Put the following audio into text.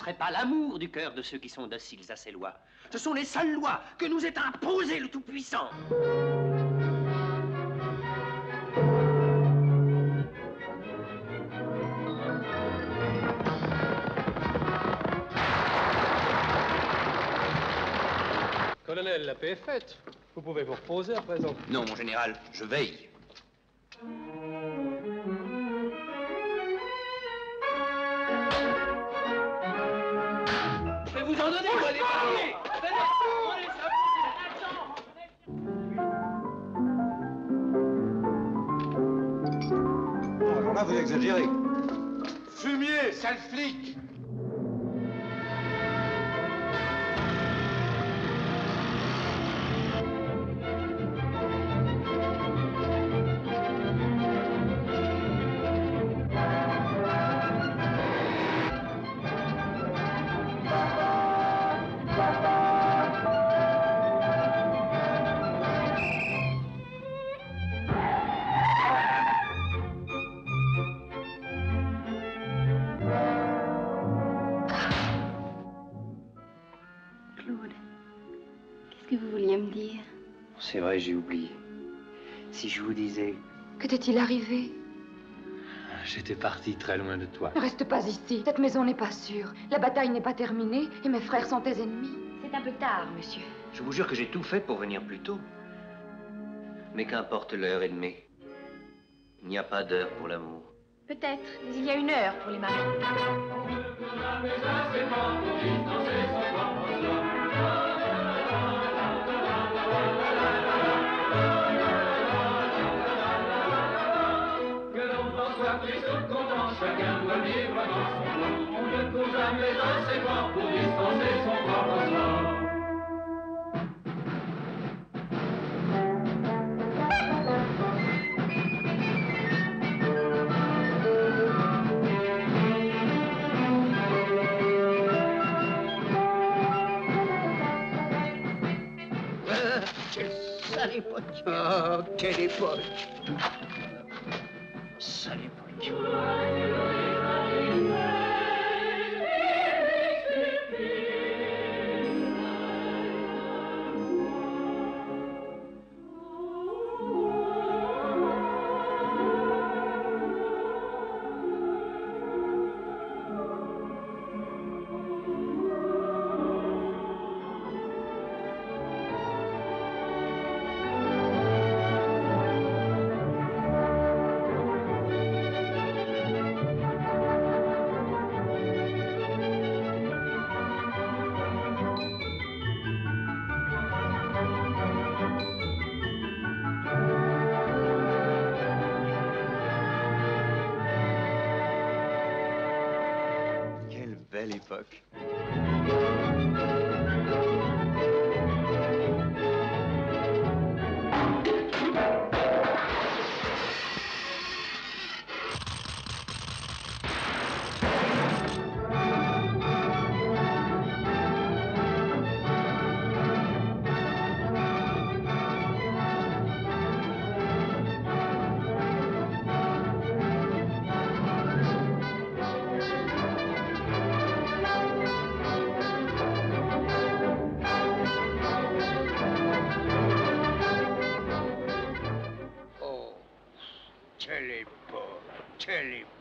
ferait pas l'amour du cœur de ceux qui sont dociles à ces lois. Ce sont les seules lois que nous ait imposées le Tout-Puissant. Colonel, la paix est faite. Vous pouvez vous reposer à présent. Non, mon général, je veille. Vous en donner, moi, des papiers ça, Alors là, vous exagérez. Fumier, sale flic Claude, qu'est-ce que vous vouliez me dire? C'est vrai, j'ai oublié. Si je vous disais... Que t'est-il arrivé? J'étais parti très loin de toi. Ne reste pas ici. Cette maison n'est pas sûre. La bataille n'est pas terminée et mes frères sont tes ennemis. C'est un peu tard, monsieur. Je vous jure que j'ai tout fait pour venir plus tôt. Mais qu'importe l'heure et demie. Il n'y a pas d'heure pour l'amour. Peut-être, mais il y a une heure pour les maris. Triste ou content, chacun doit vivre dans son coin. On ne court jamais dans ses bras pour dispenser son propre sort. quelle sale époque Oh, quelle époque Sale époque Quelle belle époque. Oh, quelle époque Quelle époque